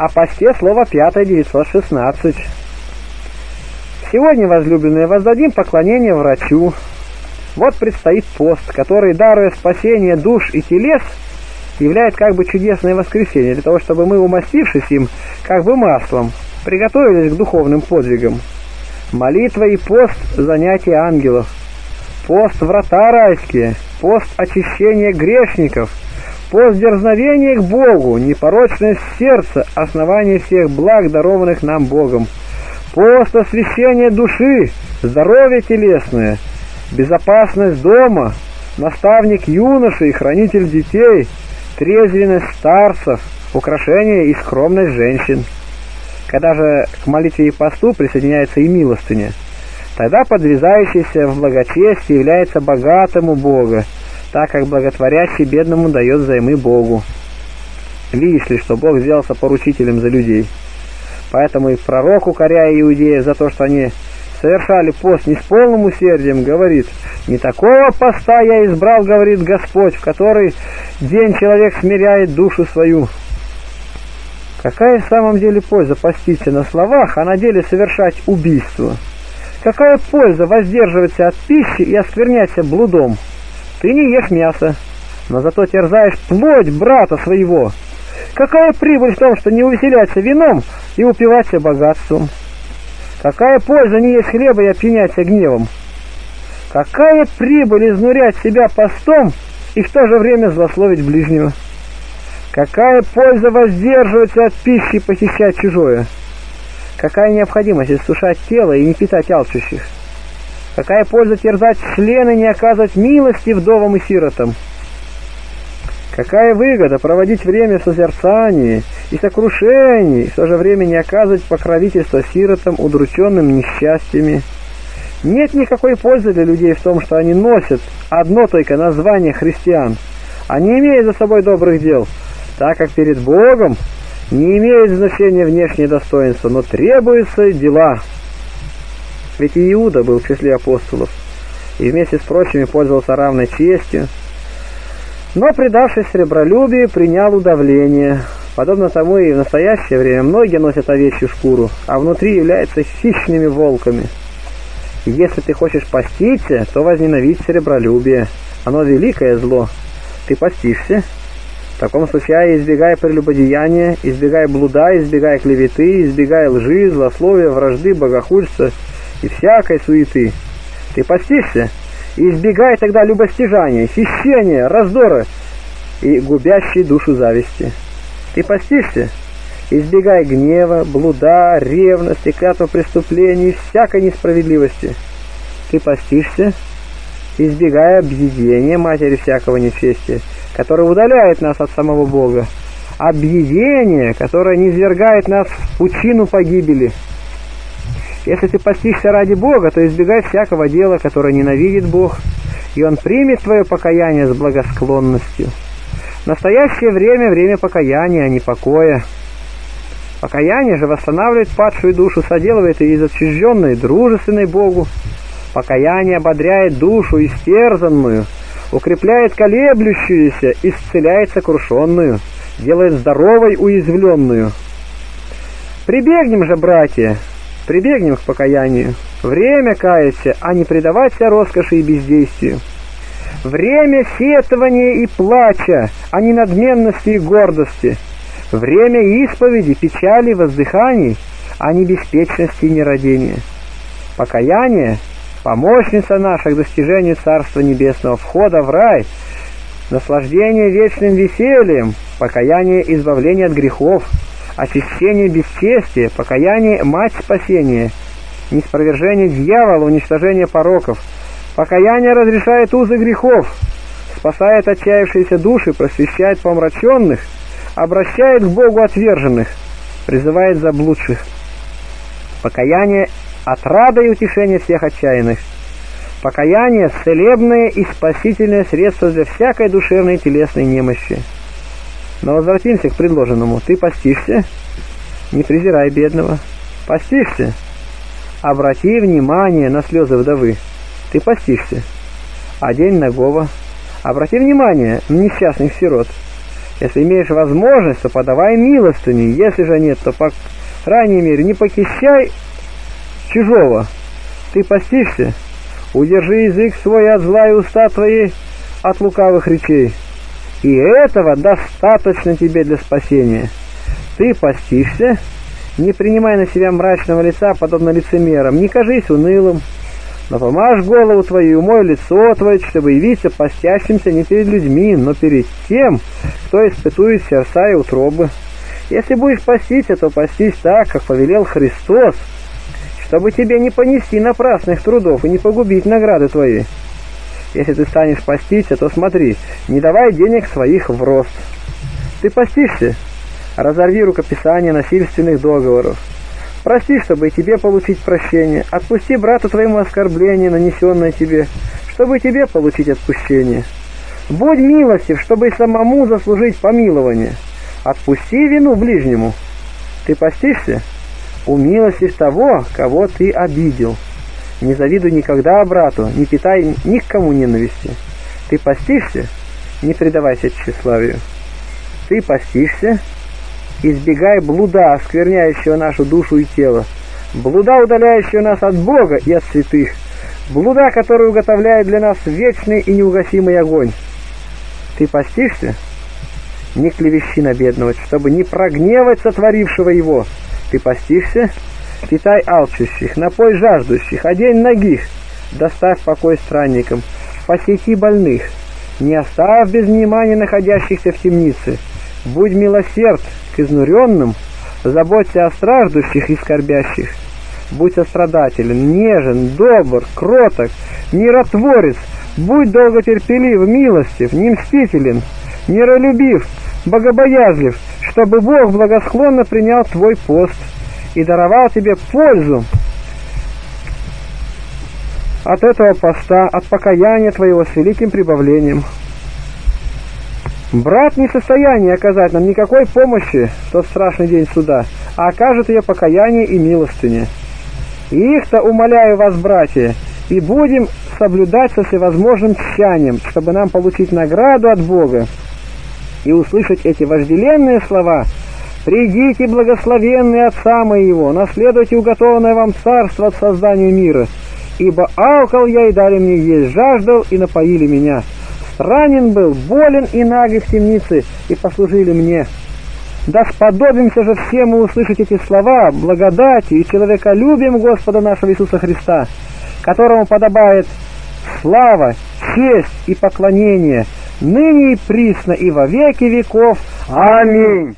О посте слово 5 916. Сегодня, возлюбленные, воздадим поклонение врачу. Вот предстоит пост, который, даруя спасение душ и телес, являет как бы чудесное воскресенье, для того, чтобы мы, умастившись им, как бы маслом, приготовились к духовным подвигам. Молитва и пост – занятия ангелов. Пост – врата райские, пост – очищение грешников, пост – дерзновение к Богу, непорочность сердца – основание всех благ, дарованных нам Богом. Пост – освящение души, здоровье телесное, безопасность дома, наставник юношей, хранитель детей, трезвенность старцев, украшение и скромность женщин. Когда же к молитве и посту присоединяется и милостыня, тогда подвязающийся в благочестие является богатым у Бога, так как благотворящий бедному дает взаймы Богу. Видишь ли, что Бог сделался поручителем за людей. Поэтому и пророк, укоряя иудеев за то, что они совершали пост не с полным усердием, говорит, «Не такого поста я избрал, — говорит Господь, — в который день человек смиряет душу свою, Какая в самом деле польза поститься на словах, а на деле совершать убийство? Какая польза воздерживаться от пищи и оскверняться блудом? Ты не ешь мясо, но зато терзаешь плоть брата своего. Какая прибыль в том, что не увеселяться вином и упиваться богатством? Какая польза не есть хлеба и опьяняться гневом? Какая прибыль изнурять себя постом и в то же время злословить ближнего? Какая польза воздерживаться от пищи и похищать чужое? Какая необходимость иссушать тело и не питать алчущих? Какая польза терзать члены не оказывать милости вдовам и сиротам? Какая выгода проводить время в созерцании и сокрушении, и в то же время не оказывать покровительство сиротам, удрученным несчастьями? Нет никакой пользы для людей в том, что они носят одно только название христиан, а не имея за собой добрых дел – так как перед Богом не имеет значения внешнее достоинство, но требуются дела. Ведь и Иуда был в числе апостолов, и вместе с прочими пользовался равной честью, но, предавшись сребролюбию, принял удавление. Подобно тому и в настоящее время многие носят овечью шкуру, а внутри являются хищными волками. Если ты хочешь поститься, то возненавидь сребролюбие. Оно великое зло. Ты постишься, в таком случае избегай прелюбодеяния, избегай блуда, избегай клеветы, избегай лжи, злословия, вражды, богохульства и всякой суеты. Ты постишься, и избегай тогда любостяжания, хищения, раздора и губящей душу зависти. Ты постишься, избегай гнева, блуда, ревности, клятва преступлений, всякой несправедливости. Ты постишься, избегая объедения матери всякого нечестия, которое удаляет нас от самого Бога, объедение, которое не свергает нас в пучину погибели. Если ты постишься ради Бога, то избегай всякого дела, которое ненавидит Бог, и Он примет твое покаяние с благосклонностью. настоящее время – время покаяния, а не покоя. Покаяние же восстанавливает падшую душу, соделывает ее из отчужденной, дружественной Богу. Покаяние ободряет душу истерзанную – укрепляет колеблющуюся, исцеляет сокрушенную, делает здоровой уязвленную. Прибегнем же, братья, прибегнем к покаянию. Время каяться, а не предаваться роскоши и бездействию. Время сетования и плача, а не надменности и гордости. Время исповеди, печали, воздыханий, а не беспечности и нерадения. Покаяние помощница наша к достижению Царства Небесного, входа в рай, наслаждение вечным весельем, покаяние избавления от грехов, очищение бесчестия, покаяние мать спасения, неспровержение дьявола, уничтожение пороков, покаяние разрешает узы грехов, спасает отчаявшиеся души, просвещает помраченных, обращает к Богу отверженных, призывает заблудших. Покаяние отрада и утешение всех отчаянных. Покаяние – целебное и спасительное средство для всякой душевной и телесной немощи. Но возвратимся к предложенному. Ты постишься? Не презирай бедного. Постишься? Обрати внимание на слезы вдовы. Ты постишься. А день нагого. Обрати внимание на несчастных сирот. Если имеешь возможность, то подавай милостыню, если же нет, то по крайней мере не похищай чужого. Ты постишься, удержи язык свой от зла и уста твои от лукавых речей. И этого достаточно тебе для спасения. Ты постишься, не принимай на себя мрачного лица, подобно лицемерам, не кажись унылым, но помажь голову твою, умой лицо твое, чтобы явиться постящимся не перед людьми, но перед тем, кто испытует сердца и утробы. Если будешь поститься, то постись так, как повелел Христос, чтобы тебе не понести напрасных трудов и не погубить награды твои. Если ты станешь поститься, то смотри, не давай денег своих в рост. Ты постишься, разорви рукописание насильственных договоров. Прости, чтобы и тебе получить прощение. Отпусти брату твоему оскорбление, нанесенное тебе, чтобы и тебе получить отпущение. Будь милостив, чтобы и самому заслужить помилование. Отпусти вину ближнему. Ты постишься? Умилостив того, кого ты обидел. Не завидуй никогда брату, не питай ни к кому ненависти. Ты постишься? Не предавайся тщеславию. Ты постишься? избегай блуда, оскверняющего нашу душу и тело, блуда, удаляющего нас от Бога и от святых, блуда, который уготовляет для нас вечный и неугасимый огонь. Ты постишься? Не клевещи на бедного, чтобы не прогневать сотворившего его. Ты постишься? Питай алчущих, напой жаждущих, одень ногих, доставь покой странникам, посети больных, не оставь без внимания находящихся в темнице, будь милосерд к изнуренным, заботься о страждущих и скорбящих. Будь сострадателен, нежен, добр, кроток, миротворец, будь долготерпелив, милостив, не мстителен, миролюбив, богобоязлив, чтобы Бог благосклонно принял твой пост и даровал тебе пользу от этого поста, от покаяния твоего с великим прибавлением. Брат не в состоянии оказать нам никакой помощи в тот страшный день суда, а окажет ее покаяние и милостыне. Их-то умоляю вас, братья, и будем соблюдать со всевозможным тщанием, чтобы нам получить награду от Бога и услышать эти вожделенные слова «Придите, благословенные Отца моего, наследуйте уготованное вам царство от создания мира, ибо алкал я и дали мне есть, жаждал и напоили меня» ранен был, болен и нагий в темнице, и послужили мне. Да сподобимся же все мы услышать эти слова, благодати и человеколюбием Господа нашего Иисуса Христа, которому подобает слава, честь и поклонение, ныне и присно и во веки веков. Аминь.